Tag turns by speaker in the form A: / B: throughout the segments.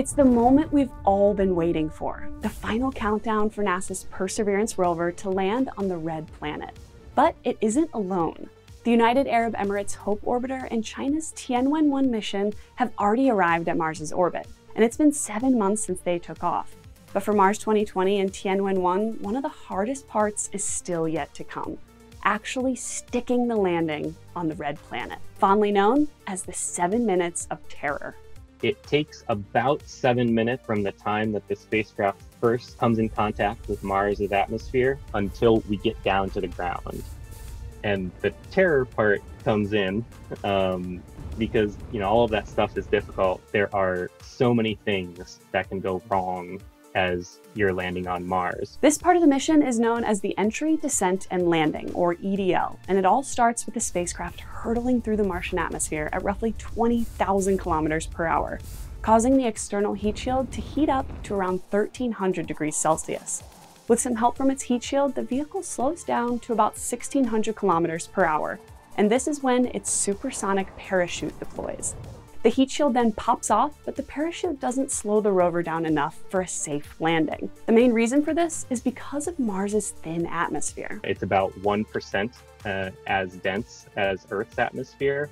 A: It's the moment we've all been waiting for, the final countdown for NASA's Perseverance rover to land on the red planet. But it isn't alone. The United Arab Emirates Hope Orbiter and China's Tianwen-1 mission have already arrived at Mars's orbit, and it's been seven months since they took off. But for Mars 2020 and Tianwen-1, one of the hardest parts is still yet to come, actually sticking the landing on the red planet, fondly known as the seven minutes of terror.
B: It takes about seven minutes from the time that the spacecraft first comes in contact with Mars's atmosphere until we get down to the ground. And the terror part comes in um, because you know all of that stuff is difficult. There are so many things that can go wrong as you're landing on Mars.
A: This part of the mission is known as the Entry, Descent, and Landing, or EDL, and it all starts with the spacecraft hurtling through the Martian atmosphere at roughly 20,000 kilometers per hour, causing the external heat shield to heat up to around 1300 degrees Celsius. With some help from its heat shield, the vehicle slows down to about 1600 kilometers per hour, and this is when its supersonic parachute deploys. The heat shield then pops off, but the parachute doesn't slow the rover down enough for a safe landing. The main reason for this is because of Mars's thin atmosphere.
B: It's about 1% uh, as dense as Earth's atmosphere,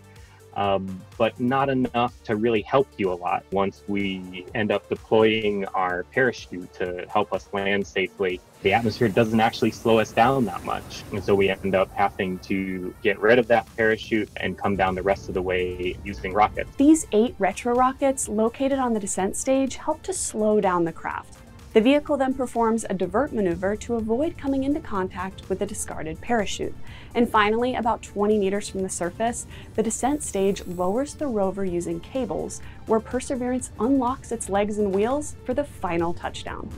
B: um, but not enough to really help you a lot. Once we end up deploying our parachute to help us land safely, the atmosphere doesn't actually slow us down that much. And so we end up having to get rid of that parachute and come down the rest of the way using rockets.
A: These eight retro rockets located on the descent stage help to slow down the craft. The vehicle then performs a divert maneuver to avoid coming into contact with the discarded parachute. And finally, about 20 meters from the surface, the descent stage lowers the rover using cables, where Perseverance unlocks its legs and wheels for the final touchdown.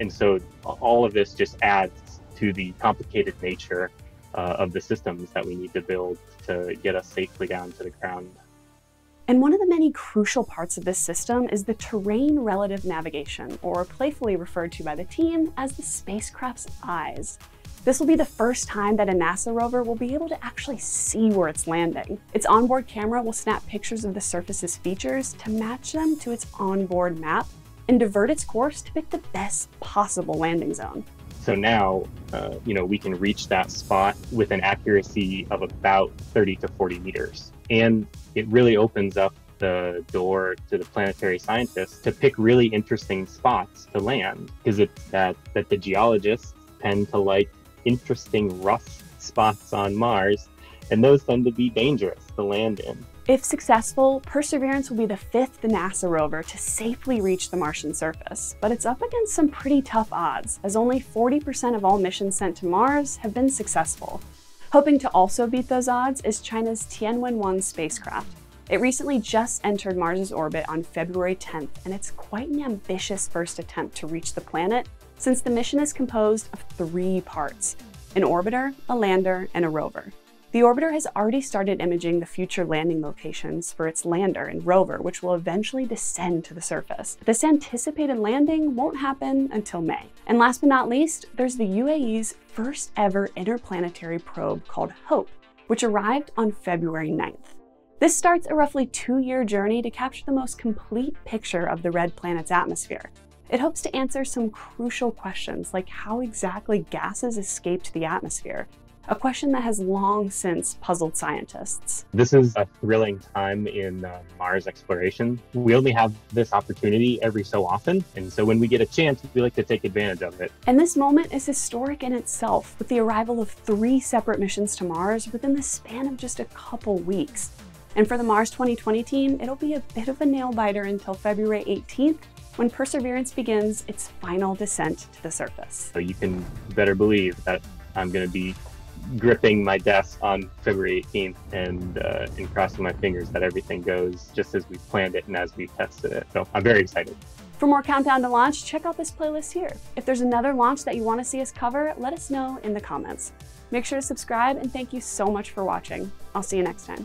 B: And so all of this just adds to the complicated nature uh, of the systems that we need to build to get us safely down to the ground.
A: And one of the many crucial parts of this system is the terrain relative navigation, or playfully referred to by the team as the spacecraft's eyes. This will be the first time that a NASA rover will be able to actually see where it's landing. Its onboard camera will snap pictures of the surface's features to match them to its onboard map and divert its course to pick the best possible landing zone.
B: So now, uh, you know, we can reach that spot with an accuracy of about 30 to 40 meters. And it really opens up the door to the planetary scientists to pick really interesting spots to land because it's that, that the geologists tend to like interesting rough spots on Mars, and those tend to be dangerous to land in.
A: If successful, Perseverance will be the fifth NASA rover to safely reach the Martian surface, but it's up against some pretty tough odds, as only 40% of all missions sent to Mars have been successful. Hoping to also beat those odds is China's Tianwen-1 spacecraft. It recently just entered Mars's orbit on February 10th, and it's quite an ambitious first attempt to reach the planet, since the mission is composed of three parts, an orbiter, a lander, and a rover. The orbiter has already started imaging the future landing locations for its lander and rover, which will eventually descend to the surface. This anticipated landing won't happen until May. And last but not least, there's the UAE's first ever interplanetary probe called HOPE, which arrived on February 9th. This starts a roughly two-year journey to capture the most complete picture of the red planet's atmosphere. It hopes to answer some crucial questions like how exactly gases escaped the atmosphere, a question that has long since puzzled scientists.
B: This is a thrilling time in uh, Mars exploration. We only have this opportunity every so often, and so when we get a chance, we like to take advantage of it.
A: And this moment is historic in itself, with the arrival of three separate missions to Mars within the span of just a couple weeks. And for the Mars 2020 team, it'll be a bit of a nail biter until February 18th when Perseverance begins its final descent to the surface.
B: So you can better believe that I'm going to be gripping my desk on February 18th and uh, and crossing my fingers that everything goes just as we planned it and as we tested it. So I'm very excited.
A: For more Countdown to Launch, check out this playlist here. If there's another launch that you want to see us cover, let us know in the comments. Make sure to subscribe and thank you so much for watching. I'll see you next time.